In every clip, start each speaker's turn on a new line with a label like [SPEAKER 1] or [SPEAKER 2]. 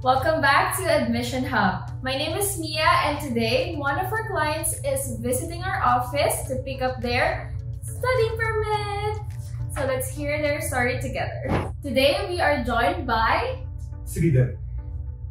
[SPEAKER 1] Welcome back to Admission Hub. My name is Mia, and today one of our clients is visiting our office to pick up their study permit. So let's hear their story together. Today we are joined by
[SPEAKER 2] Sridhar.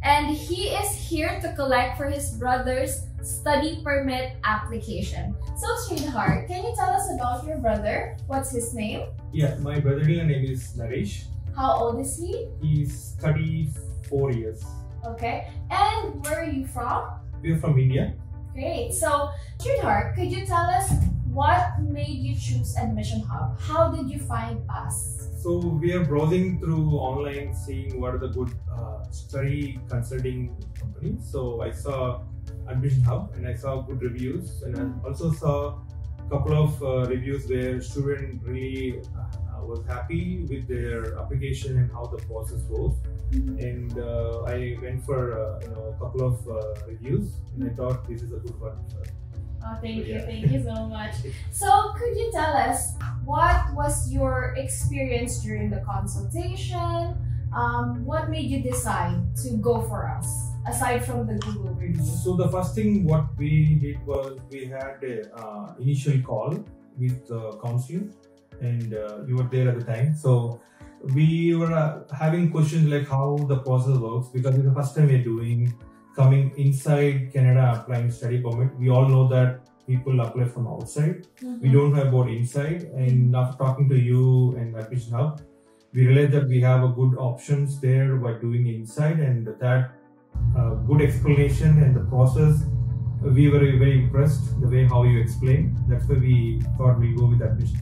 [SPEAKER 1] and he is here to collect for his brother's study permit application. So Sridhar, can you tell us about your brother? What's his name?
[SPEAKER 2] Yeah, my brother-in-law name is Naresh.
[SPEAKER 1] How old is he?
[SPEAKER 2] He's 34 years.
[SPEAKER 1] Okay. And where are you from?
[SPEAKER 2] We are from India.
[SPEAKER 1] Great. So, Sridhar, could you tell us what made you choose Admission Hub? How did you find us?
[SPEAKER 2] So we are browsing through online, seeing what are the good uh, study consulting companies. So I saw Admission Hub and I saw good reviews, and I also saw a couple of uh, reviews where student really uh, was happy with their application and how the process goes. And uh, I went for uh, you know a couple of uh, reviews, and I thought this is a good one.
[SPEAKER 1] Oh, thank you,
[SPEAKER 2] Yeah.
[SPEAKER 1] thank you so much. So, could you tell us what was your experience during the consultation? Um, what made you decide to go for us aside from the Google review?
[SPEAKER 2] So the first thing what we did was we had a uh, initial call with uh, counseling, and uh, you were there at the time. So we were uh, having questions like how the process works because it's the first time we're doing coming inside Canada applying study permit. We all know that people apply from outside. We don't know about inside. And after talking to you and Admission Hub, we realized that we have a good options there by doing inside, and that uh, good explanation and the process. We were very impressed the way how you explained. That's why we thought we'll go with Admission.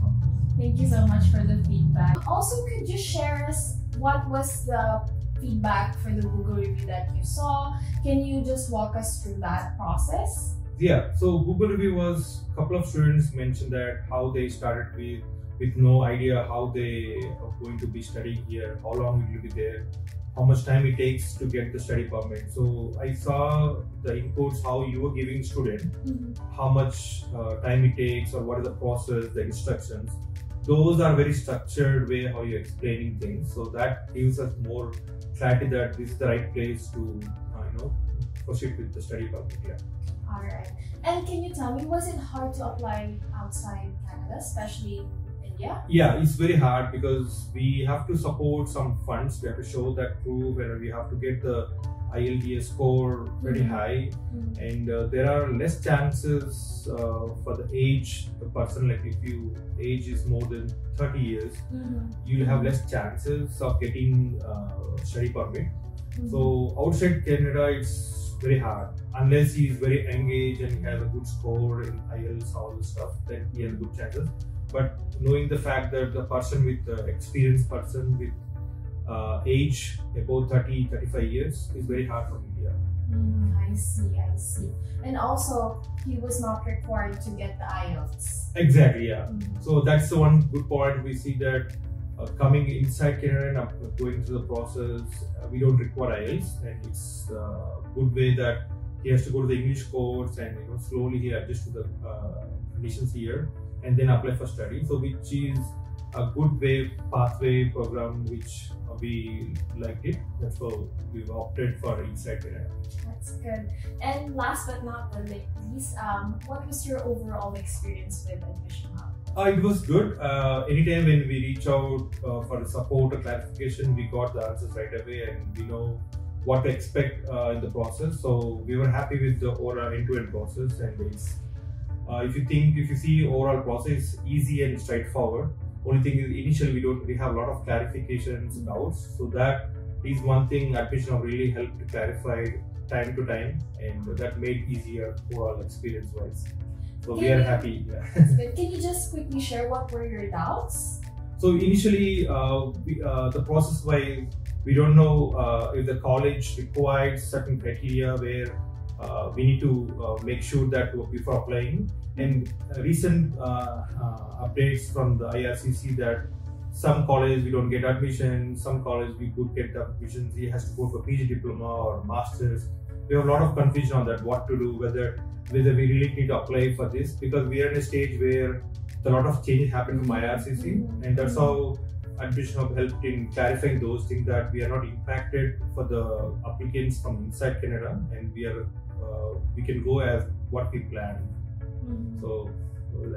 [SPEAKER 1] Thank you so much for the feedback. Also, could you share us what was the feedback for the Google review that you saw? Can you just walk us through that process?
[SPEAKER 2] Yeah, so Google review was a couple of students mentioned that how they started with with no idea how they are going to be studying here, how long it will be there, how much time it takes to get the study permit. So I saw the inputs how you were giving student how much uh, time it takes or what is the process, the instructions. Those are very structured way how you're explaining things. So that gives us more clarity that this is the right place to uh, you know proceed with the study permit. Yeah.
[SPEAKER 1] All right. And can you tell me, was it hard to apply outside Canada, especially India?
[SPEAKER 2] Yeah, it's very hard because we have to support some funds. We have to show that proof, and we have to get the IELTS score very
[SPEAKER 1] Mhm.
[SPEAKER 2] high. And uh, there are less chances uh, for the age the person. Like if you age is more than thirty years, you'll have less chances of getting uh, study permit. So outside Canada, it's very hard unless he is very engaged and he has a good score in IELTS, all this stuff. Then he has good chances. But knowing the fact that the person with the experienced person with uh, age above 30, 35 years is very hard for India.
[SPEAKER 1] Mm, I see, I see. And also, he was not required to get the IELTS.
[SPEAKER 2] Exactly, yeah.
[SPEAKER 1] Mm.
[SPEAKER 2] So that's the one good point. We see that uh, coming inside Canada and going through the process, uh, we don't require IELTS, and it's a good way that he has to go to the English course and you know slowly he adjusts to the uh, conditions here and then apply for study. So which is a good way pathway program which we liked it. That's why we've opted for Canada.
[SPEAKER 1] That's good. And last but not the least, um, what was your overall experience with Admission Hub?
[SPEAKER 2] Uh, it was good. Uh, anytime when we reach out uh, for support or clarification, we got the answers right away and we know what to expect uh, in the process. So we were happy with the overall end-to-end process. And it's, uh, if you think, if you see overall process easy and straightforward, only thing is initially we don't we have a lot of clarifications, and doubts. So that is one thing Admission Hub really helped to clarify time to time, and that made easier overall experience-wise. So we are
[SPEAKER 1] Yeah.
[SPEAKER 2] happy. Yeah.
[SPEAKER 1] Can you just quickly share what were your doubts?
[SPEAKER 2] So initially, uh, we, uh, the process wise, we don't know uh, if the college requires certain criteria where uh, we need to uh, make sure that before applying. And recent uh, updates from the IRCC that some colleges we don't get admission, some colleges we could get admissions. He has to go for PG diploma or masters. We have a lot of confusion on that, what to do, whether whether we really need to apply for this because we are in a stage where a lot of changes happen from IRCC, and that's how Admission Hub helped in clarifying those things that we are not impacted for the applicants from inside Canada, and we are uh, we can go as what we planned.
[SPEAKER 1] Mhm.
[SPEAKER 2] So,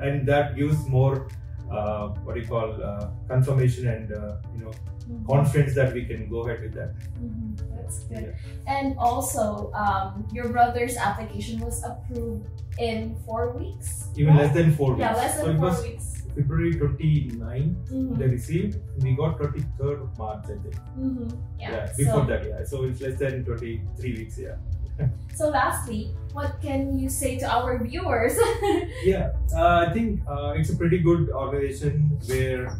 [SPEAKER 2] and that gives more uh, what do you call uh, confirmation and uh, you know
[SPEAKER 1] Mhm.
[SPEAKER 2] confidence that we can go ahead with that.
[SPEAKER 1] Mhm. That's good. And also, um, your brother's application was approved in four weeks.
[SPEAKER 2] Even
[SPEAKER 1] right?
[SPEAKER 2] less than four weeks.
[SPEAKER 1] Yeah, less
[SPEAKER 2] so
[SPEAKER 1] than
[SPEAKER 2] it
[SPEAKER 1] four
[SPEAKER 2] was
[SPEAKER 1] weeks.
[SPEAKER 2] February 29
[SPEAKER 1] Mhm.
[SPEAKER 2] they received. We got 23rd of March, I think.
[SPEAKER 1] Mhm. Yeah.
[SPEAKER 2] before
[SPEAKER 1] so,
[SPEAKER 2] that, yeah. So it's less than 23 weeks, yeah.
[SPEAKER 1] So, lastly, what can you say to our viewers?
[SPEAKER 2] Yeah, uh, I think uh, it's a pretty good organization where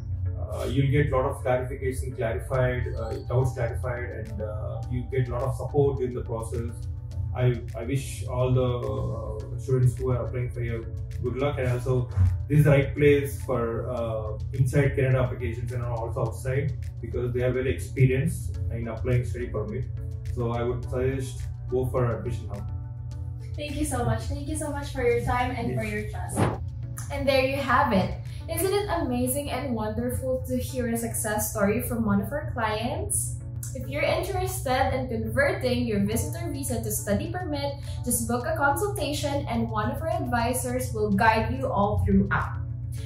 [SPEAKER 2] uh, you'll get a lot of clarification, clarified, uh, doubts clarified, and uh, you get a lot of support in the process. I, I wish all the uh, students who are applying for here good luck, and also this is the right place for inside Canada applications and also outside because they are very experienced in applying study permit. So I would suggest go for admission hub.
[SPEAKER 1] Thank you so much. Thank you so much for your time and for your trust. And there you have it. Isn't it amazing and wonderful to hear a success story from one of our clients? If you're interested in converting your visitor visa to study permit, just book a consultation and one of our advisors will guide you all throughout.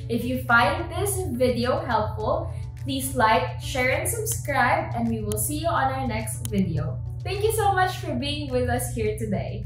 [SPEAKER 1] If you find this video helpful, please like, share, and subscribe, and we will see you on our next video. Thank you so much for being with us here today.